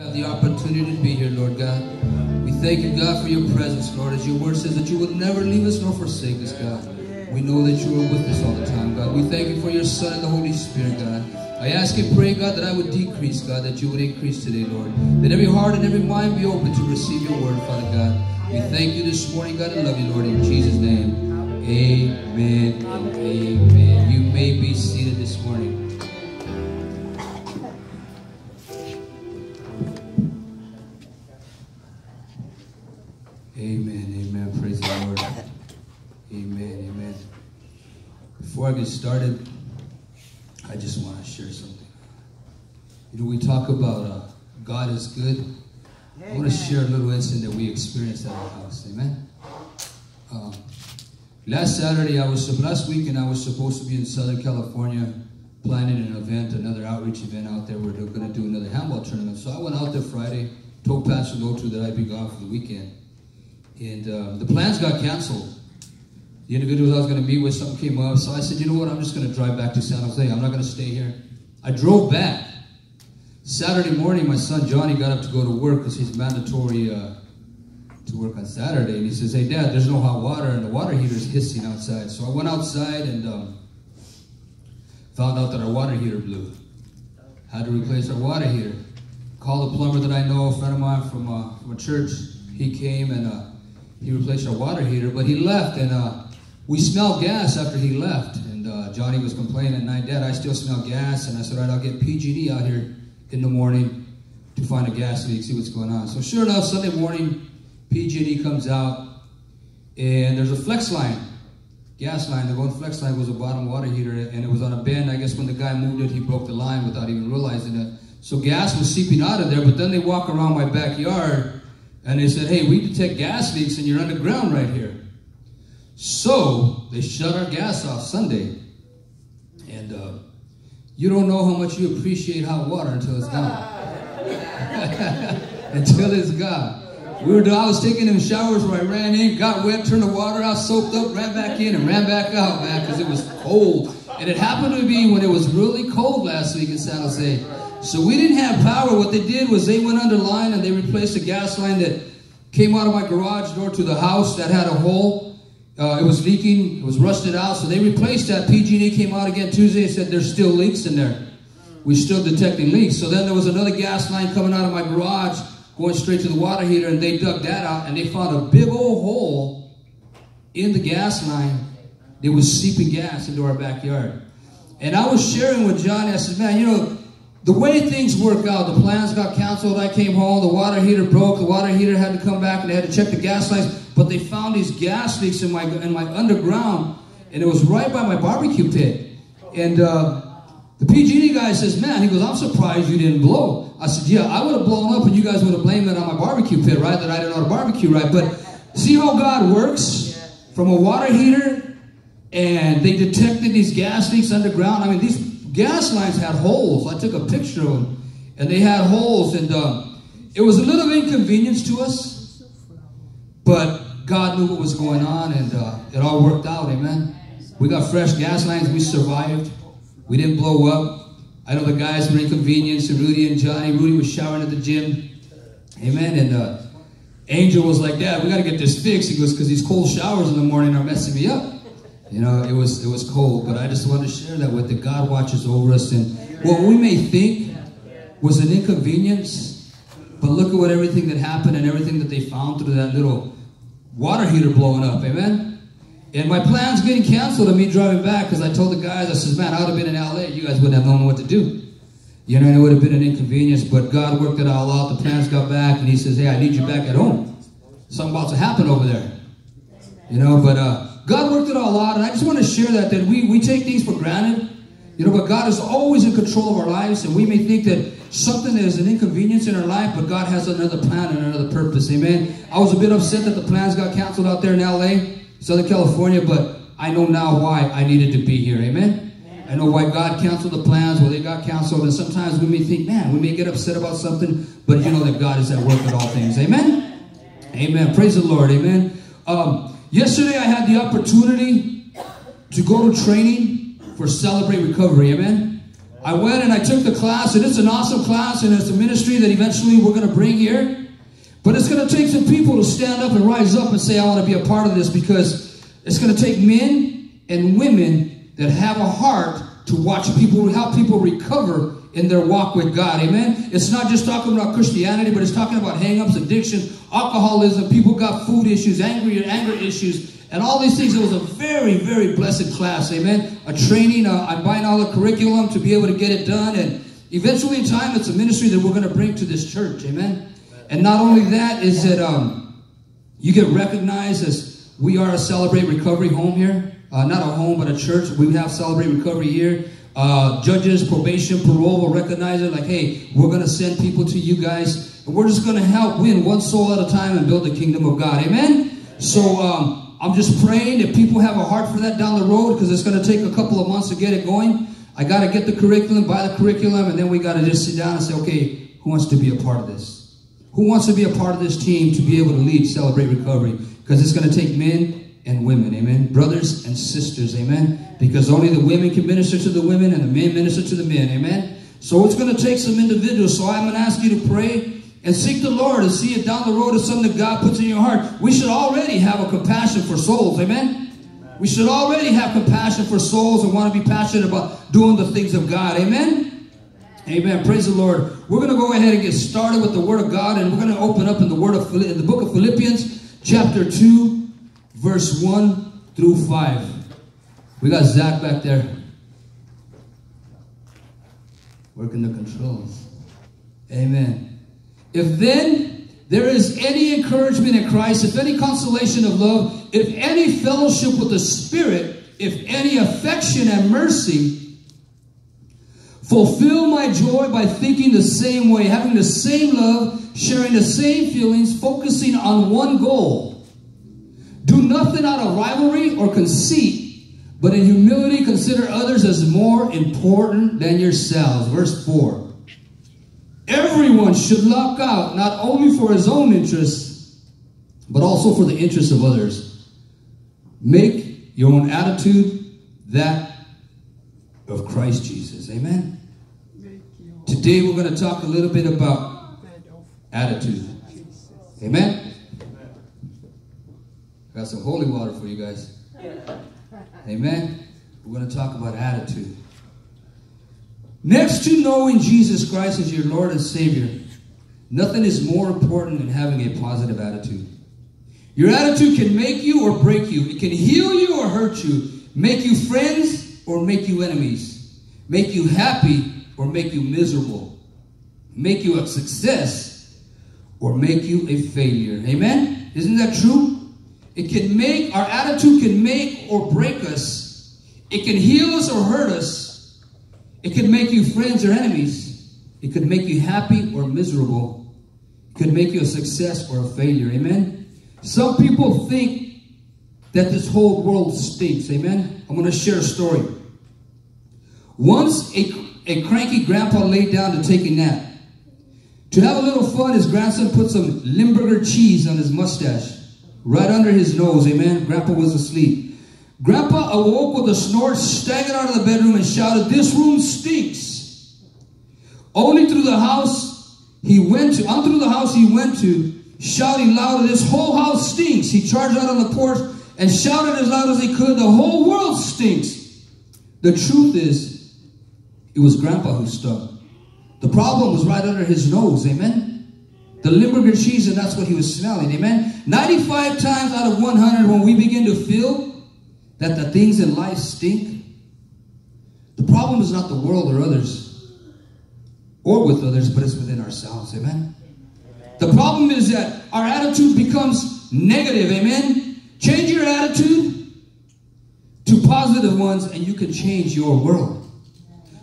have the opportunity to be here, Lord God. We thank you, God, for your presence, Lord, as your word says that you would never leave us nor forsake us, God. We know that you are with us all the time, God. We thank you for your Son and the Holy Spirit, God. I ask and pray, God, that I would decrease, God, that you would increase today, Lord. That every heart and every mind be open to receive your word, Father God. We thank you this morning, God, and love you, Lord, in Jesus' name. Amen and amen. You may be seated this morning. Get started, I just want to share something. You know, we talk about uh, God is good. I want to share a little incident that we experienced at our house. Amen. Um, last Saturday, I was last weekend. I was supposed to be in Southern California planning an event, another outreach event out there. Where we're going to do another handball tournament. So I went out there Friday. Told Pastor Lotu that I'd be gone for the weekend. And uh, the plans got canceled. The individuals I was going to meet with, something came up. So I said, you know what, I'm just going to drive back to San Jose. I'm not going to stay here. I drove back. Saturday morning, my son Johnny got up to go to work because he's mandatory uh, to work on Saturday. And he says, hey, Dad, there's no hot water, and the water heater's hissing outside. So I went outside and um, found out that our water heater blew. Had to replace our water heater. Called a plumber that I know, a friend of mine from, uh, from a church. He came and uh, he replaced our water heater, but he left, and uh, we smelled gas after he left. And uh, Johnny was complaining at night, Dad, I still smell gas. And I said, right, I'll get PG&E out here in the morning to find a gas leak, see what's going on. So sure enough, Sunday morning, PG&E comes out, and there's a flex line, gas line. The one flex line was a bottom water heater, and it was on a bend. I guess when the guy moved it, he broke the line without even realizing it. So gas was seeping out of there, but then they walk around my backyard, and they said, hey, we detect gas leaks, and you're underground right here. So they shut our gas off Sunday. And uh, you don't know how much you appreciate hot water until it's gone. until it's gone. We were, I was taking them showers where I ran in, got wet, turned the water out, soaked up, ran back in, and ran back out, man, because it was cold. And it happened to be when it was really cold last week in San Jose. So we didn't have power. What they did was they went under line and they replaced a gas line that came out of my garage door to the house that had a hole. Uh, it was leaking. It was rusted out. So they replaced that. PG&E came out again Tuesday and said there's still leaks in there. We're still detecting leaks. So then there was another gas line coming out of my garage going straight to the water heater and they dug that out and they found a big old hole in the gas line that was seeping gas into our backyard. And I was sharing with Johnny, I said, man, you know, the way things work out, the plans got canceled. I came home, the water heater broke. The water heater had to come back and they had to check the gas lines. But they found these gas leaks in my in my underground, and it was right by my barbecue pit. And uh, the PG&E guy says, "Man," he goes, "I'm surprised you didn't blow." I said, "Yeah, I would have blown up, and you guys would have blamed it on my barbecue pit, right? That I didn't know to barbecue, right?" But see how God works from a water heater, and they detected these gas leaks underground. I mean, these gas lines had holes. I took a picture of them, and they had holes, and uh, it was a little inconvenience to us, but God knew what was going on, and uh, it all worked out. Amen. We got fresh gas lines. We survived. We didn't blow up. I know the guys were inconvenienced, and Rudy and Johnny. Rudy was showering at the gym. Amen. And uh, Angel was like, "Dad, we got to get this fixed." He goes, "Because these cold showers in the morning are messing me up." You know, it was it was cold, but I just want to share that with that God watches over us, and what we may think was an inconvenience, but look at what everything that happened and everything that they found through that little water heater blowing up. Amen. And my plans getting canceled and me driving back because I told the guys, I says, man, I would have been in LA. You guys wouldn't have known what to do. You know, it would have been an inconvenience, but God worked it all out. The plans got back, and He says, hey, I need you back at home. Something about to happen over there. You know, but uh, God worked it all out, and I just want to share that that we we take things for granted, you know, but God is always in control of our lives, and we may think that something is an inconvenience in our life, but God has another plan and another purpose. Amen. I was a bit upset that the plans got canceled out there in LA, Southern California, but I know now why I needed to be here. Amen. I know why God canceled the plans, why they got canceled, and sometimes we may think, man, we may get upset about something, but you know that God is at work at all things. Amen. Amen. Praise the Lord. Amen. Um, Yesterday, I had the opportunity to go to training for Celebrate Recovery. Amen. I went and I took the class, and it's an awesome class, and it's a ministry that eventually we're going to bring here. But it's going to take some people to stand up and rise up and say, I want to be a part of this because it's going to take men and women that have a heart to watch people, help people recover in their walk with God. Amen. It's not just talking about Christianity, but it's talking about hangups, addictions, alcoholism. People got food issues, angry, anger issues, and all these things. It was a very, very blessed class. Amen. A training. Uh, I'm buying all the curriculum to be able to get it done, and eventually, in time, it's a ministry that we're going to bring to this church. Amen. And not only that is that um, you get recognized as we are a Celebrate Recovery home here. Uh, not a home, but a church. We have Celebrate Recovery here. Uh, judges, probation, parole will recognize it like, hey, we're going to send people to you guys, and we're just going to help win one soul at a time and build the kingdom of God. Amen? So um, I'm just praying that people have a heart for that down the road because it's going to take a couple of months to get it going. I got to get the curriculum, buy the curriculum, and then we got to just sit down and say, okay, who wants to be a part of this? Who wants to be a part of this team to be able to lead Celebrate Recovery? Because it's going to take men and women, amen. Brothers and sisters, amen. Because only the women can minister to the women and the men minister to the men, amen. So it's going to take some individuals. So I'm going to ask you to pray and seek the Lord and see it down the road as something that God puts in your heart. We should already have a compassion for souls, amen. We should already have compassion for souls and want to be passionate about doing the things of God, amen. Amen. Praise the Lord. We're going to go ahead and get started with the Word of God, and we're going to open up in the Word of in the book of Philippians, chapter two, verse 1 through 5. We got Zach back there working the controls. Amen. If then there is any encouragement in Christ, if any consolation of love, if any fellowship with the Spirit, if any affection and mercy, fulfill my joy by thinking the same way, having the same love, sharing the same feelings, focusing on one goal do nothing out of rivalry or conceit, but in humility consider others as more important than yourselves. Verse 4. Everyone should look out not only for his own interests, but also for the interests of others. Make your own attitude that of Christ Jesus. Amen. Today we're going to talk a little bit about attitude. Amen. Got some holy water for you guys. Amen. We're going to talk about attitude. Next to knowing Jesus Christ as your Lord and Savior, nothing is more important than having a positive attitude. Your attitude can make you or break you. It can heal you or hurt you, make you friends or make you enemies, make you happy or make you miserable, make you a success or make you a failure. Amen? Isn't that true? It can make, our attitude can make or break us. It can heal us or hurt us. It can make you friends or enemies. It could make you happy or miserable. It could make you a success or a failure. Amen? Some people think that this whole world stinks. Amen? I'm going to share a story. Once a, a cranky grandpa laid down to take a nap. To have a little fun, his grandson put some Limburger cheese on his mustache right under his nose. Amen. Grandpa was asleep. Grandpa awoke with a snort, staggered out of the bedroom, and shouted, This room stinks. Only through the house he went to, on through the house he went to, shouting louder, This whole house stinks. He charged out on the porch and shouted as loud as he could, The whole world stinks. The truth is, it was Grandpa who stunk. The problem was right under his nose. Amen. The Limburger cheese, and that's what he was smelling. Amen. 95 times out of 100, when we begin to feel that the things in life stink, the problem is not the world or others, or with others, but it's within ourselves. Amen. The problem is that our attitude becomes negative. Amen. Change your attitude to positive ones, and you can change your world.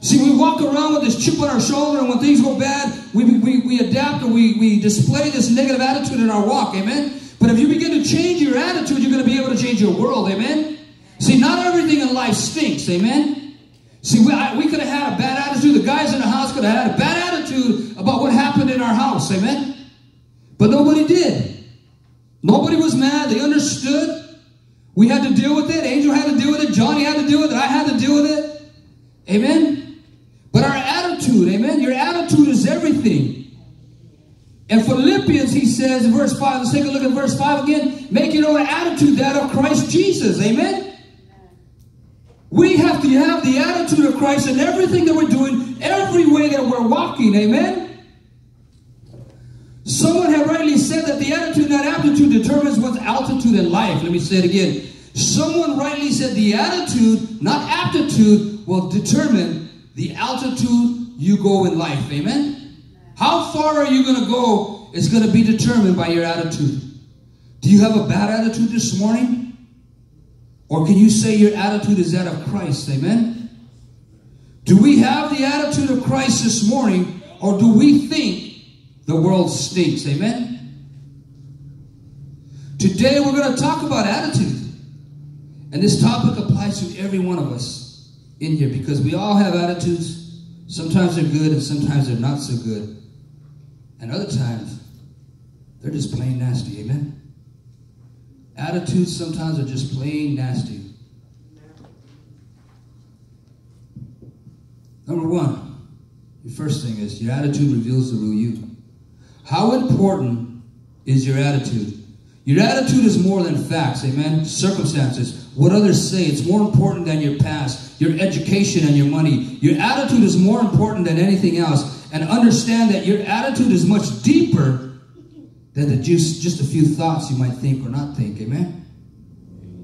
See, we walk around with this chip on our shoulder, and when things go bad, we, we, we adapt and we, we display this negative attitude in our walk, amen? But if you begin to change your attitude, you're going to be able to change your world, amen? See, not everything in life stinks, amen? See, we, I, we could have had a bad attitude. The guys in the house could have had a bad attitude about what happened in our house, amen? But nobody did. Nobody was mad. They understood. We had to deal with it. Angel had to deal with it. Johnny had to deal with it. I had to deal with it. Amen? But our everything. In Philippians, he says in verse 5, let's take a look at verse 5 again. Make your own attitude that of Christ Jesus. Amen? We have to have the attitude of Christ in everything that we're doing, every way that we're walking. Amen? Someone had rightly said that the attitude, not aptitude, determines what's altitude in life. Let me say it again. Someone rightly said the attitude, not aptitude, will determine the altitude you go in life. Amen? How far are you going to go is going to be determined by your attitude. Do you have a bad attitude this morning? Or can you say your attitude is that of Christ? Amen? Do we have the attitude of Christ this morning? Or do we think the world stinks? Amen? Today we're going to talk about attitude. And this topic applies to every one of us in here because we all have attitudes. Sometimes they're good and sometimes they're not so good. And other times, they're just plain nasty. Amen? Attitudes sometimes are just plain nasty. Number one, the first thing is your attitude reveals the real you. How important is your attitude? Your attitude is more than facts, amen? Circumstances, what others say, it's more important than your past, your education and your money. Your attitude is more important than anything else and understand that your attitude is much deeper than the just, just a few thoughts you might think or not think. Amen?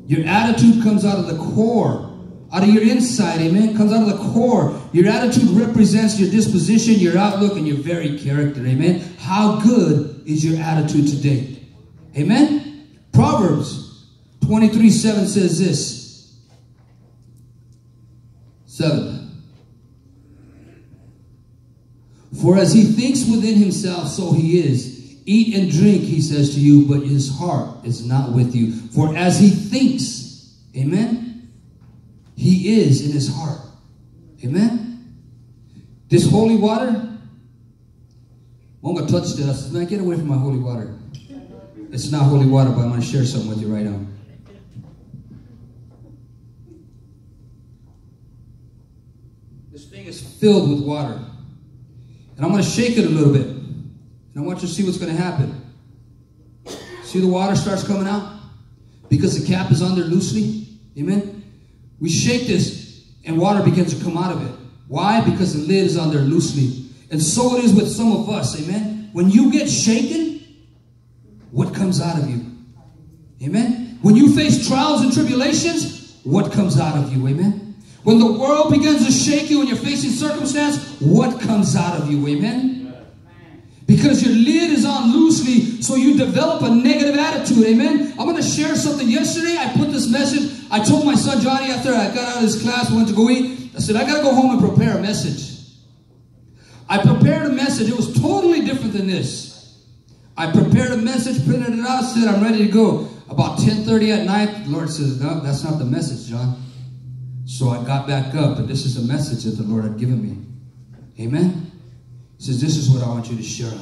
Your attitude comes out of the core, out of your inside. Amen? Comes out of the core. Your attitude represents your disposition, your outlook, and your very character. Amen? How good is your attitude today? Amen? Proverbs 23 7 says this. 7. For as he thinks within himself, so he is. Eat and drink, he says to you, but his heart is not with you. For as he thinks, amen, he is in his heart. Amen. This holy water, I'm going to touch this. Man, get away from my holy water. It's not holy water, but I'm going to share something with you right now. This thing is filled with water. And I'm going to shake it a little bit. And I want you to see what's going to happen. See the water starts coming out? Because the cap is under loosely. Amen? We shake this and water begins to come out of it. Why? Because the lid is under loosely. And so it is with some of us. Amen? When you get shaken, what comes out of you? Amen? When you face trials and tribulations, what comes out of you? Amen? When the world begins to shake you and you're facing circumstance, what comes out of you? Amen? Because your lid is on loosely, so you develop a negative attitude. Amen? I'm going to share something. Yesterday, I put this message. I told my son Johnny after I got out of this class, we went to go eat. I said, I got to go home and prepare a message. I prepared a message. It was totally different than this. I prepared a message, printed it out, said, I'm ready to go. About 10.30 at night, the Lord says, no, that's not the message, John. So I got back up, but this is a message that the Lord had given me. Amen? He says, This is what I want you to share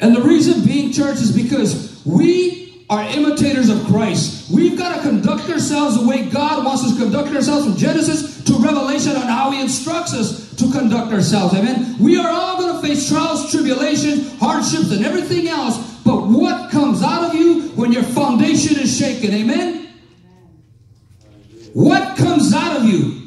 And the reason being, church, is because we are imitators of Christ. We've got to conduct ourselves the way God wants us to conduct ourselves from Genesis to Revelation on how He instructs us to conduct ourselves. Amen? We are all going to face trials, tribulations, hardships, and everything else. But what comes out of you when your foundation is shaken? Amen? What comes out of you?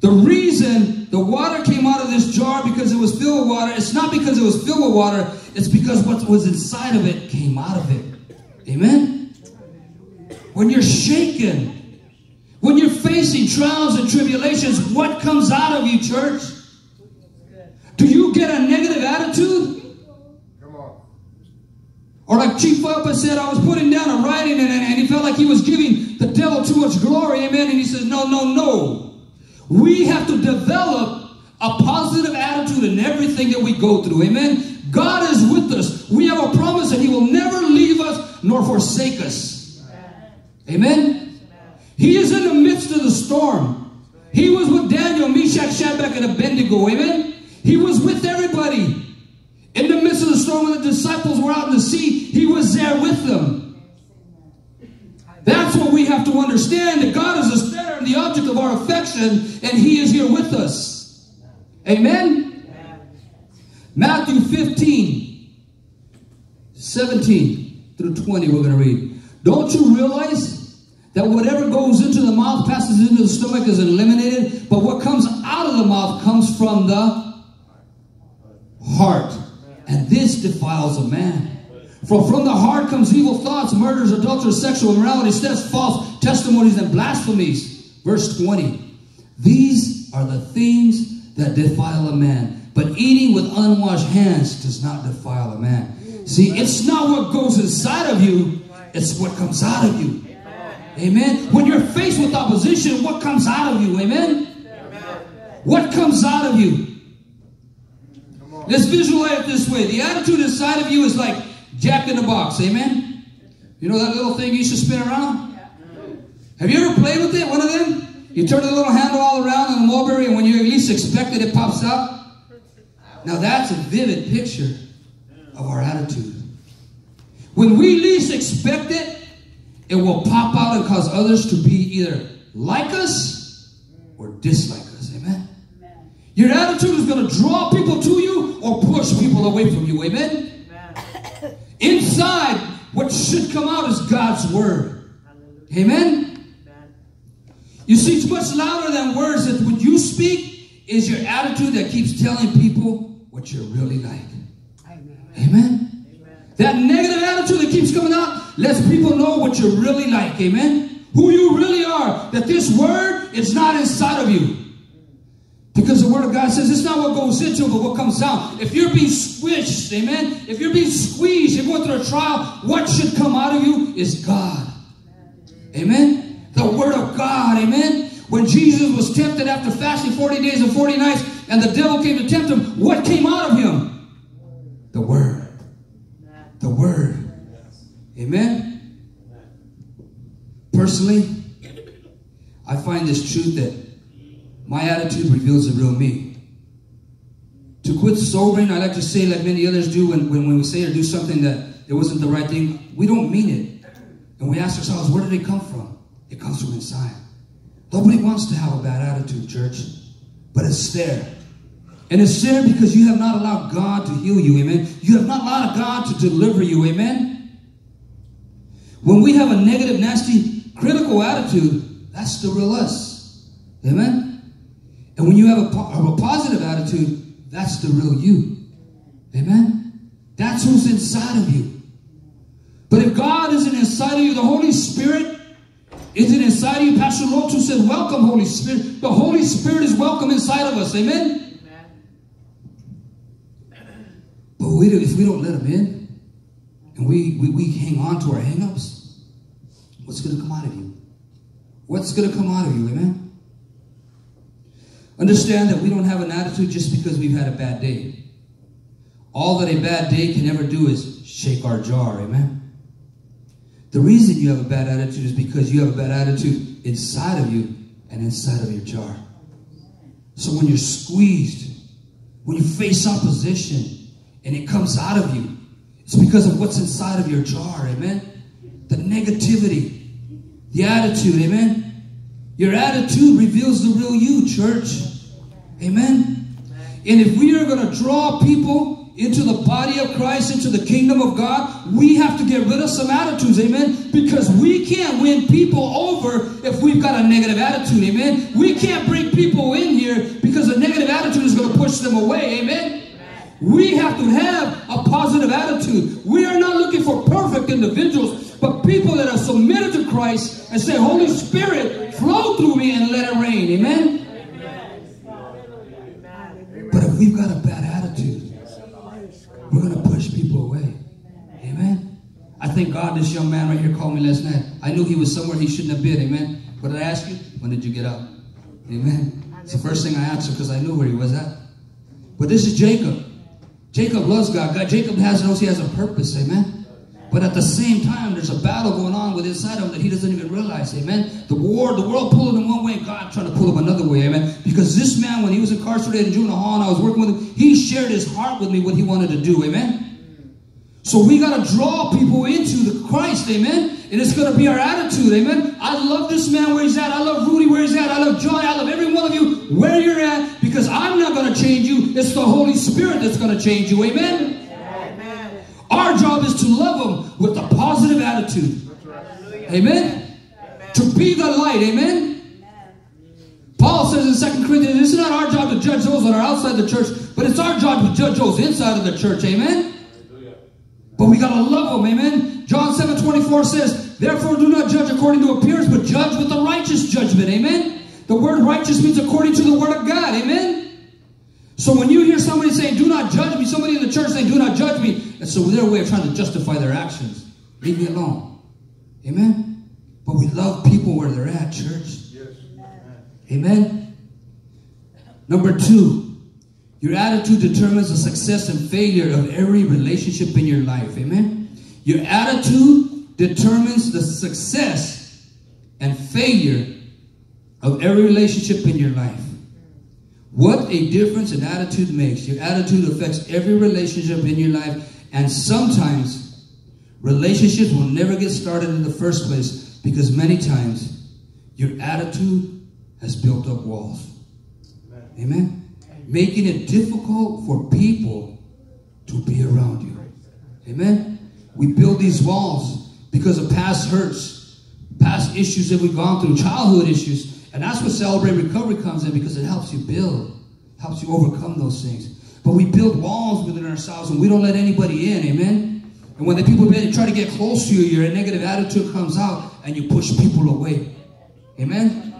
The reason the water came out of this jar because it was filled with water, it's not because it was filled with water, it's because what was inside of it came out of it. Amen? When you're shaken, when you're facing trials and tribulations, what comes out of you, church? Do you get a negative attitude? Or like Chief Papa said, I was putting down a writing and, and he felt like he was giving the devil too much glory. Amen. And he says, no, no, no. We have to develop a positive attitude in everything that we go through. Amen. God is with us. We have a promise that he will never leave us nor forsake us. Amen. He is in the midst of the storm. He was with Daniel, Meshach, Shadrach, and Abednego. Amen. He was with everybody. In the midst of the storm, when the disciples were out in the sea, he was there with them. That's what we have to understand that God is the center and the object of our affection, and He is here with us. Amen? Matthew 15, 17 through 20, we're going to read. Don't you realize that whatever goes into the mouth passes into the stomach is eliminated, but what comes out of the mouth comes from the heart. And this defiles a man. For from the heart comes evil thoughts, murders, adultery, sexual immorality, thefts, false testimonies, and blasphemies. Verse 20. These are the things that defile a man. But eating with unwashed hands does not defile a man. See, it's not what goes inside of you, it's what comes out of you. Amen. When you're faced with opposition, what comes out of you? Amen. What comes out of you? Let's visualize it this way. The attitude inside of you is like Jack in the box. Amen. You know that little thing you used to spin around? Have you ever played with it? One of them? You turn the little handle all around on the mulberry, and when you least expect it, it pops out. Now that's a vivid picture of our attitude. When we least expect it, it will pop out and cause others to be either like us or dislike us. Amen. Your attitude is going to draw people to you or push people away from you. Amen. Amen. Inside, what should come out is God's word. Amen. You see, it's much louder than words that when you speak is your attitude that keeps telling people what you're really like. Amen. Amen. Amen. That negative attitude that keeps coming out lets people know what you're really like. Amen. Who you really are. That this word is not inside of you. Because the word of God says it's not what goes into, but what comes out. If you're being squished, amen. If you're being squeezed, you're going through a trial, what should come out of you is God. Amen. The word of God, amen. When Jesus was tempted after fasting 40 days and 40 nights, and the devil came to tempt him, what came out of him? The word. The word. Amen. Personally, I find this truth that my attitude reveals the real me. To quit sobering, I like to say, like many others do, when, when, when we say or do something that it wasn't the right thing, we don't mean it. And we ask ourselves, where did it come from? It comes from inside. Nobody wants to have a bad attitude, church, but it's there. And it's there because you have not allowed God to heal you, amen. You have not allowed God to deliver you, amen. When we have a negative, nasty, critical attitude, that's the real us, amen. When you have a, a positive attitude, that's the real you. Amen? That's who's inside of you. But if God isn't inside of you, the Holy Spirit isn't inside of you. Pastor Lotu said, Welcome, Holy Spirit. The Holy Spirit is welcome inside of us. Amen? But we, if we don't let him in and we, we, we hang on to our hangups, what's going to come out of you? What's going to come out of you? Amen? Understand that we don't have an attitude just because we've had a bad day. All that a bad day can ever do is shake our jar, amen? The reason you have a bad attitude is because you have a bad attitude inside of you and inside of your jar. So when you're squeezed, when you face opposition and it comes out of you, it's because of what's inside of your jar, amen? The negativity, the attitude, amen? Your attitude reveals the real you, church. Amen. And if we are going to draw people into the body of Christ, into the kingdom of God, we have to get rid of some attitudes, amen? Because we can't win people over if we've got a negative attitude, amen? We can't bring people in here because a negative attitude is going to push them away, amen? We have to have a positive attitude. We are not looking for perfect individuals, but people that are submitted to Christ and say, Holy Spirit, flow through me and let it rain, amen? But if we've got a bad attitude, we're going to push people away. Amen. I thank God this young man right here called me last night. I knew he was somewhere he shouldn't have been. Amen. What did I ask you? When did you get up? Amen. It's the first thing I answered because I knew where he was at. But this is Jacob. Jacob loves God. God Jacob has knows he has a purpose. Amen. But at the same time, there's a battle going on with inside of him that he doesn't even realize. Amen. The war, the world pulling him one way, God trying to pull him another way. Amen. Because this man, when he was incarcerated in juvenile hall and I was working with him, he shared his heart with me what he wanted to do. Amen. So we got to draw people into the Christ. Amen. And it's going to be our attitude. Amen. I love this man where he's at. I love Rudy where he's at. I love Joy. I love every one of you where you're at because I'm not going to change you. It's the Holy Spirit that's going to change you. Amen. Amen. Our job is to love them with a positive attitude. Amen. Amen. To be the light. Amen. Paul says in 2 Corinthians, it's not our job to judge those that are outside the church, but it's our job to judge those inside of the church. Amen? But we got to love them. Amen? John 7 24 says, Therefore do not judge according to appearance, but judge with a righteous judgment. Amen? The word righteous means according to the word of God. Amen? So when you hear somebody saying, Do not judge me, somebody in the church saying, Do not judge me, that's so their way of trying to justify their actions. Leave me alone. Amen? But we love people where they're at, church. Yes. Amen? Number two, your attitude determines the success and failure of every relationship in your life. Amen? Your attitude determines the success and failure of every relationship in your life. What a difference an attitude makes. Your attitude affects every relationship in your life, and sometimes relationships will never get started in the first place because many times your attitude has built up walls. Amen. Amen. Making it difficult for people to be around you. Amen. We build these walls because of past hurts, past issues that we've gone through, childhood issues. And that's where Celebrate Recovery comes in because it helps you build, helps you overcome those things. But we build walls within ourselves and we don't let anybody in. Amen. And when the people try to get close to you, your negative attitude comes out and you push people away. Amen.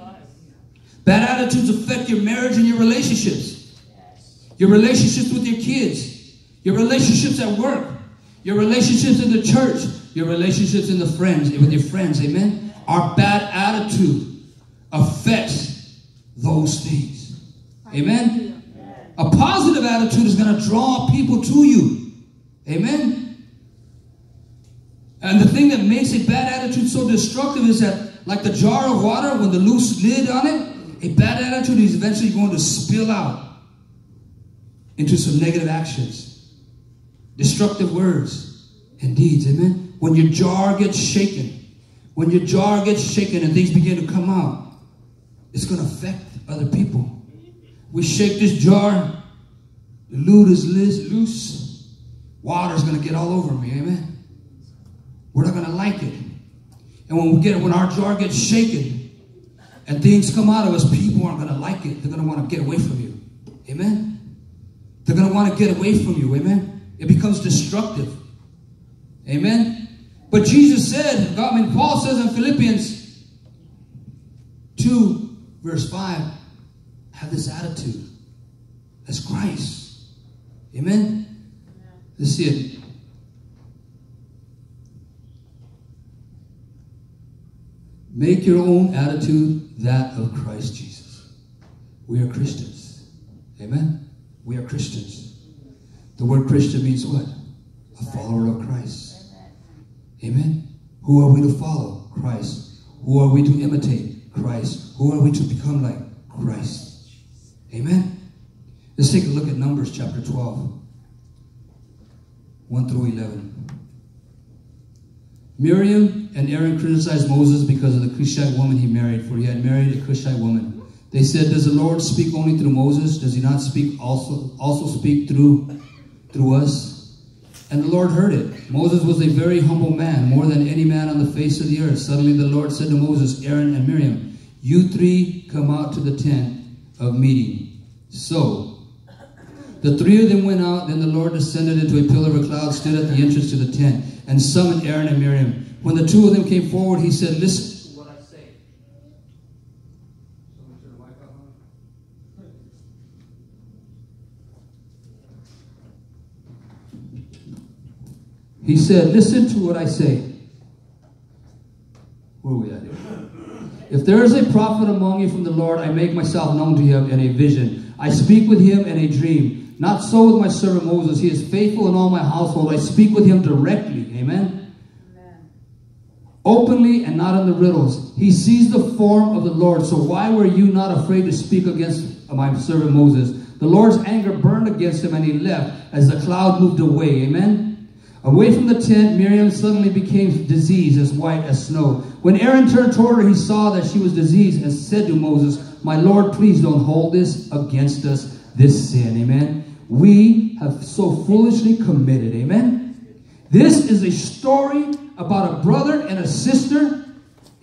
Bad attitudes affect your marriage and your relationships. Your relationships with your kids. Your relationships at work. Your relationships in the church. Your relationships in the friends with your friends. Amen. Our bad attitude affects those things. Amen. A positive attitude is going to draw people to you. Amen. And the thing that makes a bad attitude so destructive is that, like the jar of water, when the loose lid on it, a bad attitude is eventually going to spill out into some negative actions, destructive words and deeds. Amen. When your jar gets shaken, when your jar gets shaken and things begin to come out, it's going to affect other people. We shake this jar, the lid is loose, water's going to get all over me. Amen. We're not going to like it. And when we get when our jar gets shaken, and things come out of us, people aren't going to like it. They're going to want to get away from you. Amen? They're going to want to get away from you. Amen? It becomes destructive. Amen? But Jesus said, God, I mean, Paul says in Philippians 2, verse 5, have this attitude as Christ. Amen? Let's see it. Make your own attitude that of Christ Jesus. We are Christians. Amen? We are Christians. The word Christian means what? A follower of Christ. Amen? Who are we to follow? Christ. Who are we to imitate? Christ. Who are we to become like? Christ. Amen? Let's take a look at Numbers chapter 12, 1 through 11. Miriam and Aaron criticized Moses because of the Cushite woman he married, for he had married a Cushite woman. They said, Does the Lord speak only through Moses? Does he not speak also also speak through through us? And the Lord heard it. Moses was a very humble man, more than any man on the face of the earth. Suddenly the Lord said to Moses, Aaron, and Miriam, You three come out to the tent of meeting. So the three of them went out, then the Lord descended into a pillar of a cloud, stood at the entrance to the tent and summoned Aaron and Miriam. When the two of them came forward, he said, Listen to what I say. He said, Listen to what I say. Where are we at? If there is a prophet among you from the Lord, I make myself known to him in a vision. I speak with him in a dream. Not so with my servant Moses. He is faithful in all my household. I speak with him directly. Amen? Amen. Openly and not in the riddles. He sees the form of the Lord. So why were you not afraid to speak against my servant Moses? The Lord's anger burned against him and he left as the cloud moved away. Amen? Away from the tent, Miriam suddenly became diseased, as white as snow. When Aaron turned toward her, he saw that she was diseased and said to Moses, My Lord, please don't hold this against us, this sin. Amen. We have so foolishly committed. Amen. This is a story about a brother and a sister.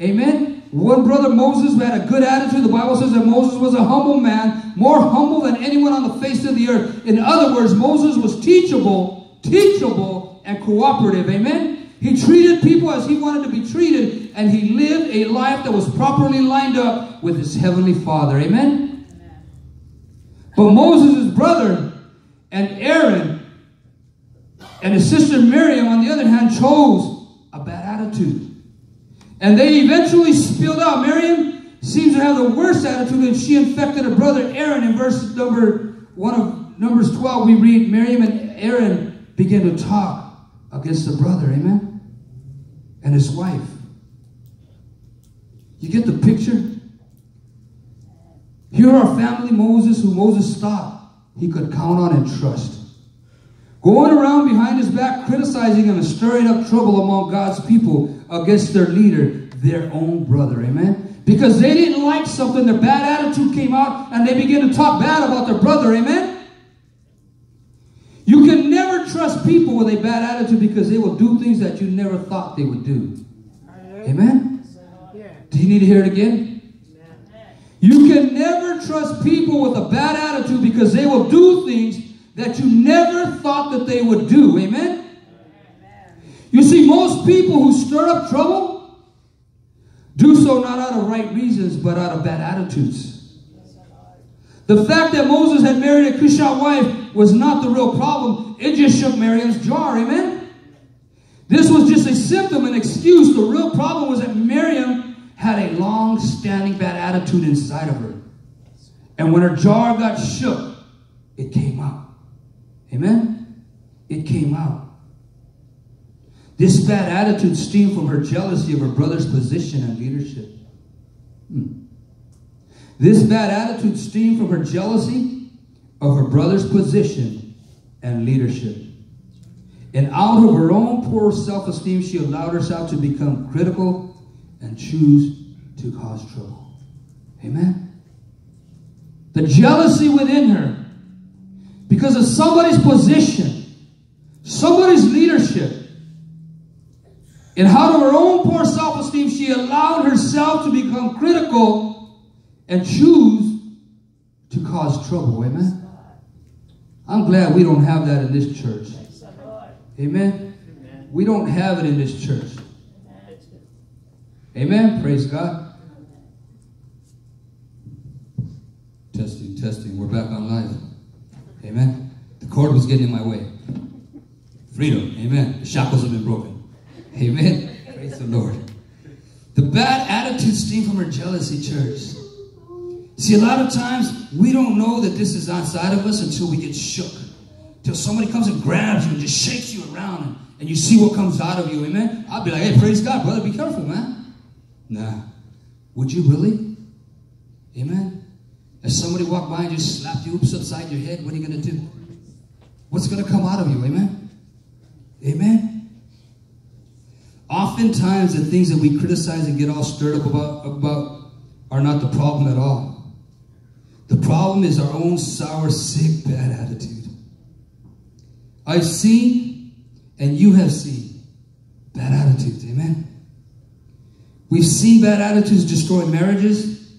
Amen. One brother, Moses, who had a good attitude. The Bible says that Moses was a humble man, more humble than anyone on the face of the earth. In other words, Moses was teachable, teachable, and cooperative. Amen. He treated people as he wanted to be treated, and he lived a life that was properly lined up with his heavenly Father. Amen. But Moses' brother and Aaron and his sister Miriam, on the other hand, chose a bad attitude. And they eventually spilled out. Miriam seems to have the worst attitude, and she infected her brother Aaron. In verse number one of Numbers 12, we read Miriam and Aaron begin to talk against the brother, amen? And his wife. You get the picture? Here are family Moses, who Moses thought he could count on and trust. Going around behind his back, criticizing him and stirring up trouble among God's people against their leader, their own brother. Amen? Because they didn't like something, their bad attitude came out, and they began to talk bad about their brother. Amen? You can never trust people with a bad attitude because they will do things that you never thought they would do. Amen? Do you need to hear it again? You can never trust people with a bad attitude because they will do things that you never thought that they would do. Amen? You see, most people who stir up trouble do so not out of right reasons, but out of bad attitudes. The fact that Moses had married a Cushite wife was not the real problem. It just shook Miriam's jar. Amen? This was just a symptom, an excuse. The real problem was that Miriam had a long standing bad attitude inside of her. And when her jar got shook, it came out. Amen? It came out. This bad attitude stemmed from her jealousy of her brother's position and leadership. Hmm. This bad attitude stemmed from her jealousy of her brother's position and leadership. And out of her own poor self esteem, she allowed herself to become critical and choose to cause trouble. Amen? The jealousy within her, because of somebody's position, somebody's leadership, and out of her own poor self esteem, she allowed herself to become critical and choose to cause trouble. Amen? I'm glad we don't have that in this church. Amen? We don't have it in this church. Amen? Praise God. Testing, testing. We're back on live. Amen? The cord was getting in my way. Freedom. Amen. The shackles have been broken. Amen. Praise the Lord. The bad attitude stem from her jealousy, church. See, a lot of times we don't know that this is outside of us until we get shook. Till somebody comes and grabs you and just shakes you around and, you see what comes out of you. Amen. I'll be like, hey, praise God, brother, be careful, man. Nah. Would you really? Amen. If somebody walked by and just slapped you oops upside your head, what are you going to do? What's going to come out of you? Amen. Amen. Oftentimes, the things that we criticize and get all stirred up about, about are not the problem at all. The problem is our own sour, sick, bad attitude. I've seen, and you have seen, bad attitudes. Amen. We've seen bad attitudes destroy marriages,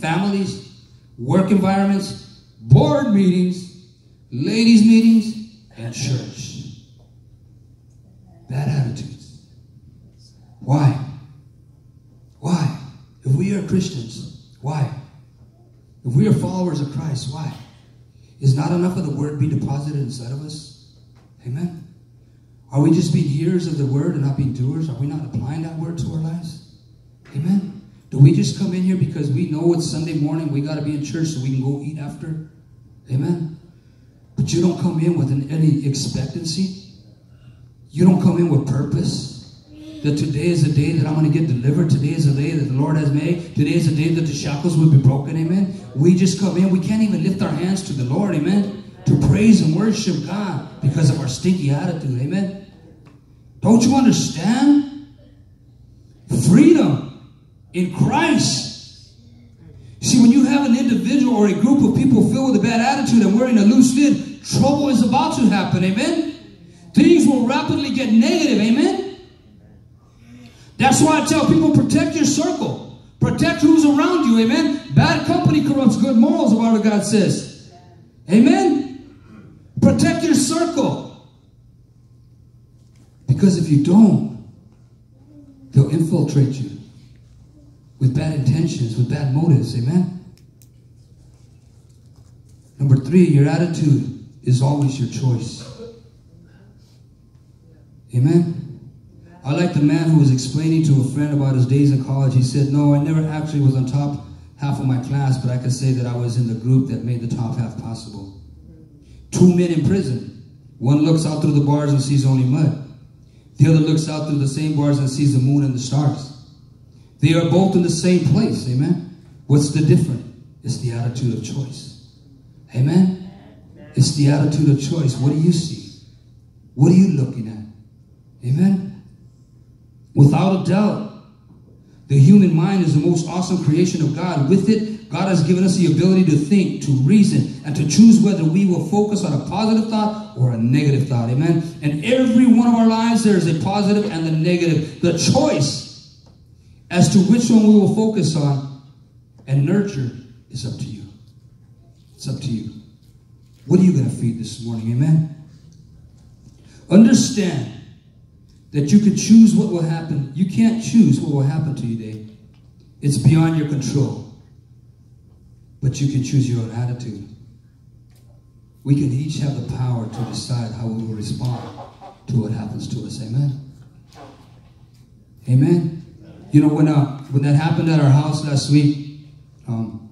families, work environments, board meetings, ladies' meetings, and church. Bad attitudes. Why? Why? If we are Christians, why? If we are followers of Christ, why? Is not enough of the word be deposited inside of us? Amen. Are we just being hearers of the word and not being doers? Are we not applying that word to our lives? Amen. Do we just come in here because we know it's Sunday morning, we got to be in church so we can go eat after? Amen. But you don't come in with any expectancy. You don't come in with purpose that today is the day that I'm going to get delivered. Today is the day that the Lord has made. Today is the day that the shackles will be broken. Amen. We just come in. We can't even lift our hands to the Lord. Amen. To praise and worship God because of our stinky attitude. Amen. Don't you understand? Freedom in Christ. See, when you have an individual or a group of people filled with a bad attitude and wearing a loose lid, trouble is about to happen. Amen? Things will rapidly get negative. Amen? That's why I tell people protect your circle. Protect who's around you. Amen? Bad company corrupts good morals, the Word of God says. Amen? Protect your circle. Because if you don't, they'll infiltrate you with bad intentions, with bad motives. Amen? Number three, your attitude is always your choice. Amen? I like the man who was explaining to a friend about his days in college. He said, No, I never actually was on top half of my class, but I could say that I was in the group that made the top half possible. Two men in prison. One looks out through the bars and sees only mud. The other looks out through the same bars and sees the moon and the stars. They are both in the same place. Amen. What's the difference? It's the attitude of choice. Amen. It's the attitude of choice. What do you see? What are you looking at? Amen. Without a doubt, the human mind is the most awesome creation of God. With it, God has given us the ability to think, to reason, and to choose whether we will focus on a positive thought or a negative thought. Amen. And every one of our lives, there is a positive and a negative. The choice as to which one we will focus on and nurture is up to you. It's up to you. What are you going to feed this morning? Amen. Understand that you can choose what will happen. You can't choose what will happen to you today. It's beyond your control. But you can choose your own attitude. We can each have the power to decide how we will respond to what happens to us. Amen. Amen. You know when uh, when that happened at our house last week, um,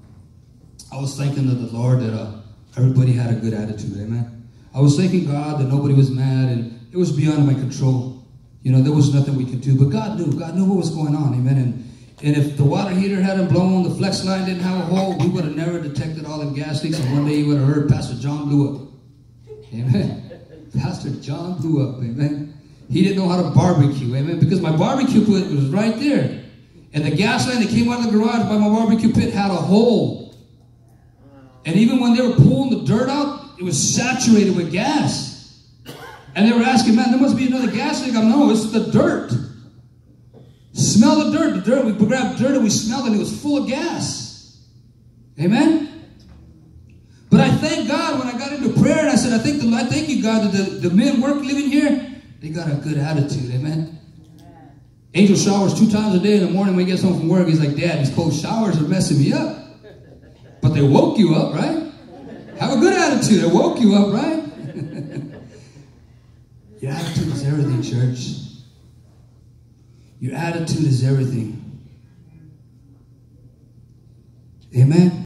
I was thanking the Lord that uh, everybody had a good attitude. Amen. I was thanking God that nobody was mad and it was beyond my control. You know, there was nothing we could do, but God knew. God knew what was going on. Amen. And, and if the water heater hadn't blown, the flex line didn't have a hole, we would have never detected all the gas leaks. And one day you would have heard Pastor John blew up. Amen. Pastor John blew up. Amen. He didn't know how to barbecue. Amen. Because my barbecue pit was right there. And the gas line that came out of the garage by my barbecue pit had a hole. And even when they were pulling the dirt out, it was saturated with gas. And they were asking, man, there must be another gas leak. I'm no, it's the dirt. Smell the dirt. The dirt, we grabbed dirt and we smelled it it was full of gas. Amen? But I thank God when I got into prayer and I said, I think the, I thank you, God, that the, the men work living here, they got a good attitude. Amen? Angel showers two times a day in the morning when he gets home from work. He's like, Dad, these cold showers are messing me up. But they woke you up, right? Have a good attitude. They woke you up, right? Your attitude is everything, church. Your attitude is everything. Amen.